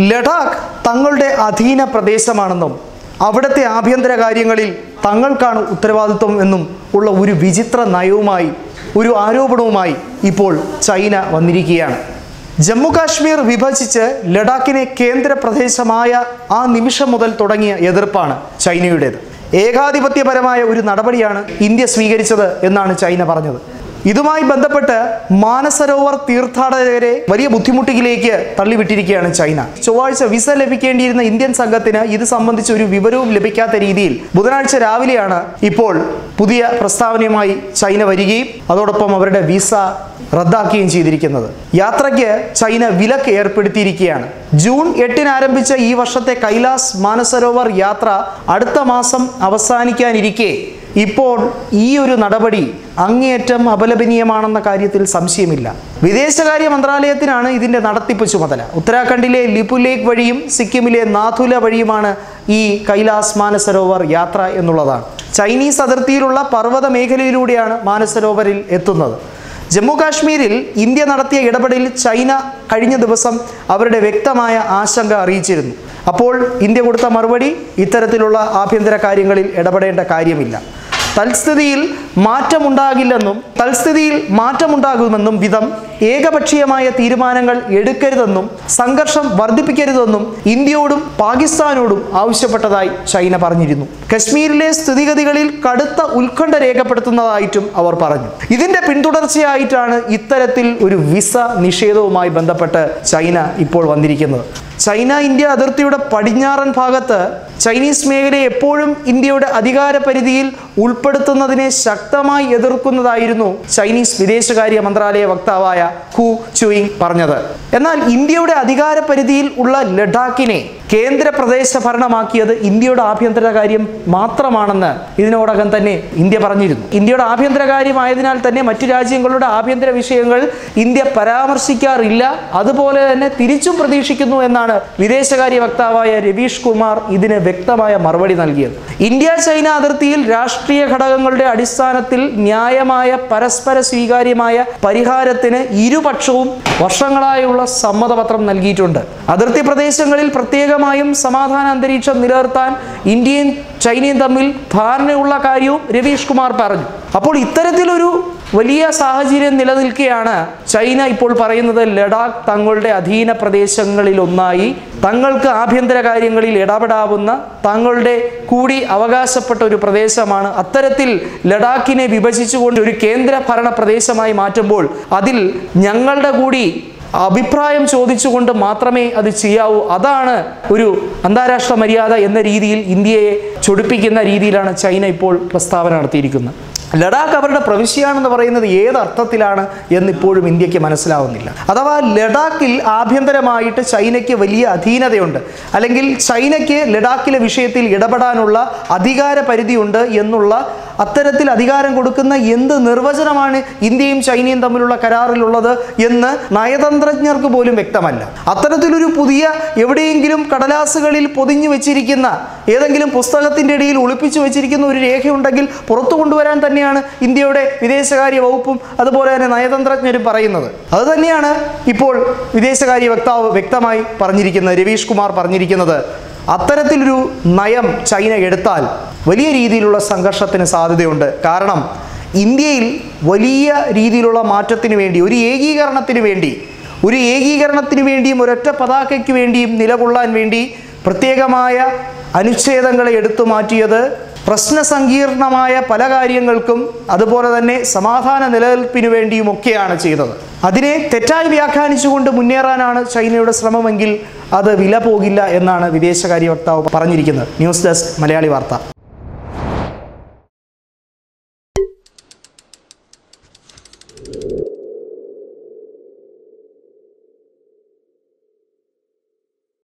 ലഡാക്ക് തങ്ങളുടെ അധീന പ്രദേശമാണെന്നും അവിടുത്തെ ആഭ്യന്തര കാര്യങ്ങളിൽ തങ്ങൾക്കാണ് ഉത്തരവാദിത്വം എന്നും ഉള്ള ഒരു വിചിത്ര നയവുമായി ഒരു ആരോപണവുമായി ഇപ്പോൾ ചൈന വന്നിരിക്കുകയാണ്. ജമ്മു കാശ്മീർ വിഭജിച്ച് ലഡാക്കിനെ കേന്ദ്ര പ്രദേശമായ ആ നിമിഷം മുതൽ തുടങ്ങിയ എതിർപ്പാണ് ചൈനയുടേത്. ഏകാധിപത്യപരമായ ഒരു നടപടിയാണ് ഇന്ത്യ സ്വീകരിച്ചത് എന്നാണ് ചൈന പറഞ്ഞത്. ഇതുമായി ബന്ധപ്പെട്ട് മാനസരോവർ തീർത്ഥാടകരെ വലിയ ബുദ്ധിമുട്ടിലേക്ക് തള്ളിവിട്ടിരിക്കുകയാണ് ചൈന. ചൊവ്വാഴ്ച വിസ ലഭിക്കേണ്ടിയിരുന്ന ഇന്ത്യൻ സംഘത്തിന് ഇത് സംബന്ധിച്ച് ഒരു വിവരവും ലഭിക്കാത്ത രീതിയിൽ ബുധനാഴ്ച രാവിലെയാണ് ഇപ്പോൾ പുതിയ പ്രസ്താവനയുമായി ചൈന വരികയും അതോടൊപ്പം അവരുടെ വിസ റദ്ദാക്കുകയും ചെയ്തിരിക്കുന്നത്. യാത്രയ്ക്ക് ചൈന വിലക്ക് ഏർപ്പെടുത്തിയിരിക്കുകയാണ്. ജൂൺ എട്ടിന് ആരംഭിച്ച ഈ വർഷത്തെ കൈലാസ് മാനസരോവർ യാത്ര അടുത്ത മാസം അവസാനിക്കാനിരിക്കെ ഇപ്പോൾ ഈ ഒരു നടപടി അങ്ങേയറ്റം അപലപനീയമാണെന്ന കാര്യത്തിൽ സംശയമില്ല. വിദേശകാര്യ മന്ത്രാലയത്തിനാണ് ഇതിന്റെ നടത്തിപ്പ് ചുമതല. ഉത്തരാഖണ്ഡിലെ ലിപുലേക്ക് വഴിയും സിക്കിമിലെ നാഥുല വഴിയുമാണ് ഈ കൈലാസ് മാനസരോവർ യാത്ര എന്നുള്ളതാണ്. ചൈനീസ് അതിർത്തിയിലുള്ള പർവത മേഖലയിലൂടെയാണ് മാനസരോവറിൽ എത്തുന്നത്. ജമ്മു കാശ്മീരിൽ ഇന്ത്യ നടത്തിയ ഇടപെടലിൽ ചൈന കഴിഞ്ഞ ദിവസം അവരുടെ വ്യക്തമായ ആശങ്ക അറിയിച്ചിരുന്നു. അപ്പോൾ ഇന്ത്യ കൊടുത്ത മറുപടി ഇത്തരത്തിലുള്ള ആഭ്യന്തര കാര്യങ്ങളിൽ ഇടപെടേണ്ട കാര്യമില്ല. തൽസ്ഥിതിയിൽ മാറ്റമുണ്ടാകില്ലെന്നും തൽസ്ഥിതിയിൽ മാറ്റമുണ്ടാകുമെന്നും വിധം ഏകപക്ഷീയമായ തീരുമാനങ്ങൾ എടുക്കരുതെന്നും സംഘർഷം വർദ്ധിപ്പിക്കരുതെന്നും ഇന്ത്യയോടും പാകിസ്ഥാനോടും ആവശ്യപ്പെട്ടതായി ചൈന പറഞ്ഞിരുന്നു. കശ്മീരിലെ സ്ഥിതിഗതികളിൽ കടുത്ത ഉത്കണ്ഠ രേഖപ്പെടുത്തുന്നതായിട്ടും അവർ പറഞ്ഞു. ഇതിന്റെ പിന്തുടർച്ചയായിട്ടാണ് ഇത്തരത്തിൽ ഒരു വിസ നിഷേധവുമായി ബന്ധപ്പെട്ട് ചൈന ഇപ്പോൾ വന്നിരിക്കുന്നത്. ചൈന ഇന്ത്യ അതിർത്തിയുടെ പടിഞ്ഞാറൻ ഭാഗത്ത് ചൈനീസ് മേഖലയെ എപ്പോഴും ഇന്ത്യയുടെ അധികാര പരിധിയിൽ ഉൾപ്പെടുത്തുന്നതിനെ ശക്തമായി എതിർക്കുന്നതായിരുന്നു ചൈനീസ് വിദേശകാര്യ മന്ത്രാലയ വക്താവായ ഹു ചുയിങ് പറഞ്ഞത്. എന്നാൽ ഇന്ത്യയുടെ അധികാര പരിധിയിൽ ഉള്ള ലഡാക്കിനെ കേന്ദ്ര പ്രദേശ ഭരണമാക്കിയത് ഇന്ത്യയുടെ ആഭ്യന്തര കാര്യം മാത്രമാണെന്ന് ഇതിനോടകം തന്നെ ഇന്ത്യ പറഞ്ഞിരുന്നു. ഇന്ത്യയുടെ ആഭ്യന്തര കാര്യമായതിനാൽ തന്നെ മറ്റു രാജ്യങ്ങളുടെ ആഭ്യന്തര വിഷയങ്ങൾ ഇന്ത്യ പരാമർശിക്കാറില്ല. അതുപോലെ തന്നെ തിരിച്ചും പ്രതീക്ഷിക്കുന്നു എന്നാണ് വിദേശകാര്യ വക്താവായ രവീഷ് കുമാർ ഇതിന് വ്യക്തമായ മറുപടി നൽകിയത്. ഇന്ത്യ ചൈന അതിർത്തിയിൽ രാഷ്ട്രീയ ഘടകങ്ങളുടെ അടിസ്ഥാനത്തിൽ ന്യായമായ പരസ്പര സ്വീകാര്യമായ പരിഹാരത്തിന് ഇരുപക്ഷവും വർഷങ്ങളായുള്ള സമ്മതപത്രം നൽകിയിട്ടുണ്ട്. അതിർത്തി പ്രദേശങ്ങളിൽ പ്രത്യേകമായും സമാധാന അന്തരീക്ഷം നിലനിർത്താൻ ഇന്ത്യയും ചൈനയും തമ്മിൽ ധാരണയുള്ള കാര്യവും രവീഷ് കുമാർ പറഞ്ഞു. അപ്പോൾ ഇത്തരത്തിലൊരു വലിയ സാഹചര്യം നിലനിൽക്കുകയാണ് ചൈന ഇപ്പോൾ പറയുന്നത് ലഡാക്ക് തങ്ങളുടെ അധീന പ്രദേശങ്ങളിലൊന്നായി തങ്ങൾക്ക് ആഭ്യന്തര കാര്യങ്ങളിൽ ഇടപെടാവുന്ന തങ്ങളുടെ കൂടി അവകാശപ്പെട്ട ഒരു പ്രദേശമാണ്. അത്തരത്തിൽ ലഡാക്കിനെ വിഭജിച്ചുകൊണ്ട് ഒരു കേന്ദ്ര ഭരണ പ്രദേശമായി മാറ്റുമ്പോൾ അതിൽ ഞങ്ങളുടെ കൂടി അഭിപ്രായം ചോദിച്ചുകൊണ്ട് മാത്രമേ അത് ചെയ്യാവൂ. അതാണ് ഒരു അന്താരാഷ്ട്ര മര്യാദ എന്ന രീതിയിൽ ഇന്ത്യയെ ചൊടിപ്പിക്കുന്ന രീതിയിലാണ് ചൈന ഇപ്പോൾ പ്രസ്താവന നടത്തിയിരിക്കുന്നത്. ലഡാക്ക് അവരുടെ പ്രവിശ്യയാണെന്ന് പറയുന്നത് ഏത് അർത്ഥത്തിലാണ് എന്നിപ്പോഴും ഇന്ത്യയ്ക്ക് മനസ്സിലാവുന്നില്ല. അഥവാ ലഡാക്കിൽ ആഭ്യന്തരമായിട്ട് ചൈനയ്ക്ക് വലിയ അധീനതയുണ്ട്. അല്ലെങ്കിൽ ചൈനയ്ക്ക് ലഡാക്കിലെ വിഷയത്തിൽ ഇടപെടാനുള്ള അധികാര പരിധിയുണ്ട് എന്നുള്ള അത്തരത്തിൽ അധികാരം കൊടുക്കുന്ന എന്ത് നിർവചനമാണ് ഇന്ത്യയും ചൈനയും തമ്മിലുള്ള കരാറിലുള്ളത് എന്ന് നയതന്ത്രജ്ഞർക്ക് പോലും വ്യക്തമല്ല. അത്തരത്തിലൊരു പുതിയ എവിടെയെങ്കിലും കടലാസുകളിൽ പൊതിഞ്ഞു വെച്ചിരിക്കുന്ന ഏതെങ്കിലും പുസ്തകത്തിന്റെ ഇടയിൽ ഒളിപ്പിച്ചു വെച്ചിരിക്കുന്ന ഒരു രേഖയുണ്ടെങ്കിൽ പുറത്തു കൊണ്ടുവരാൻ തന്നെയാണ് ഇന്ത്യയുടെ വിദേശകാര്യ വകുപ്പും അതുപോലെ തന്നെ നയതന്ത്രജ്ഞരും പറയുന്നത്. അതുതന്നെയാണ് ഇപ്പോൾ വിദേശകാര്യ വക്താവ് വ്യക്തമായി പറഞ്ഞിരിക്കുന്നത് രവീഷ് കുമാർ പറഞ്ഞിരിക്കുന്നത്. അത്തരത്തിലൊരു നയം ചൈന എടുത്താൽ വലിയ രീതിയിലുള്ള സംഘർഷത്തിന് സാധ്യതയുണ്ട്. കാരണം ഇന്ത്യയിൽ വലിയ രീതിയിലുള്ള മാറ്റത്തിന് വേണ്ടി ഒരു ഏകീകരണത്തിന് വേണ്ടി ഒരു ഏകീകരണത്തിന് വേണ്ടിയും ഒരൊറ്റ പതാകയ്ക്ക് വേണ്ടിയും നിലകൊള്ളാൻ വേണ്ടി പ്രത്യേകമായ അനുച്ഛേദങ്ങളെ എടുത്തു മാറ്റിയത് പ്രശ്നസങ്കീർണമായ പല കാര്യങ്ങൾക്കും അതുപോലെ തന്നെ സമാധാന നിലനിൽപ്പിനു വേണ്ടിയുമൊക്കെയാണ് ചെയ്തത്. അതിനെ തെറ്റായി വ്യാഖ്യാനിച്ചുകൊണ്ട് മുന്നേറാനാണ് ചൈനയുടെ ശ്രമമെങ്കിൽ അത് വില പോകില്ല എന്നാണ് വിദേശകാര്യ വക്താവ് പറഞ്ഞിരിക്കുന്നത്. ന്യൂസ് ഡെസ്ക് മലയാളി വാർത്ത.